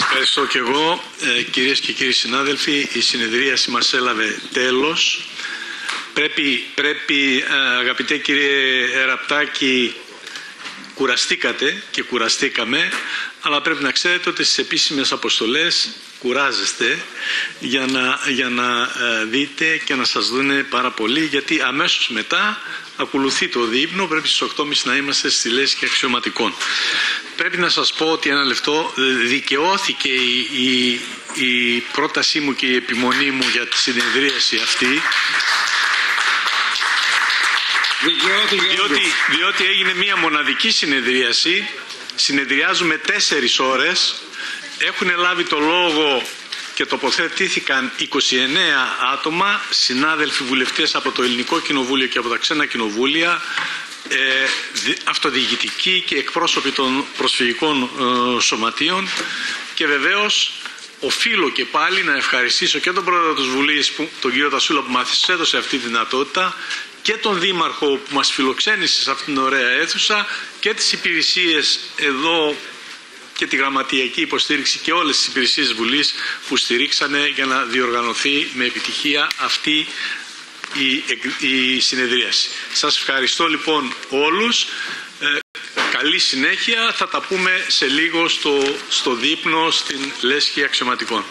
Ευχαριστώ και εγώ. Ε, κυρίες και κύριοι συνάδελφοι, η συνεδρίαση μας έλαβε τέλος. Πρέπει, πρέπει ε, αγαπητέ κύριε Εραπτάκη, κουραστήκατε και κουραστήκαμε, αλλά πρέπει να ξέρετε ότι στις επίσημες αποστολές κουράζεστε για να, για να ε, δείτε και να σας δούνε πάρα πολύ, γιατί αμέσως μετά ακολουθεί το δείπνο, πρέπει στις 8.30 να είμαστε στη λέσχη αξιωματικών. Πρέπει να σας πω ότι ένα λεπτό δικαιώθηκε η, η, η πρότασή μου και η επιμονή μου για τη συνεδρίαση αυτή διότι, διότι έγινε μία μοναδική συνεδρίαση συνεδριάζουμε τέσσερις ώρες έχουν λάβει το λόγο και τοποθετήθηκαν 29 άτομα, συνάδελφοι βουλευτές από το Ελληνικό Κοινοβούλιο και από τα ξένα κοινοβούλια, ε, αυτοδιοικητικοί και εκπρόσωποι των προσφυγικών ε, σωματείων. Και βεβαίως οφείλω και πάλι να ευχαριστήσω και τον πρόεδρο της Βουλής, που, τον κύριο Τασούλα που μας έδωσε αυτή τη δυνατότητα και τον Δήμαρχο που μας φιλοξένησε σε αυτήν την ωραία αίθουσα και τις υπηρεσίες εδώ και τη γραμματιακή υποστήριξη και όλες τις υπηρεσίες Βουλής που στηρίξανε για να διοργανωθεί με επιτυχία αυτή η, η συνεδρίαση. Σας ευχαριστώ λοιπόν όλους. Ε, καλή συνέχεια. Θα τα πούμε σε λίγο στο, στο δείπνο στην Λέσχη Αξιωματικών.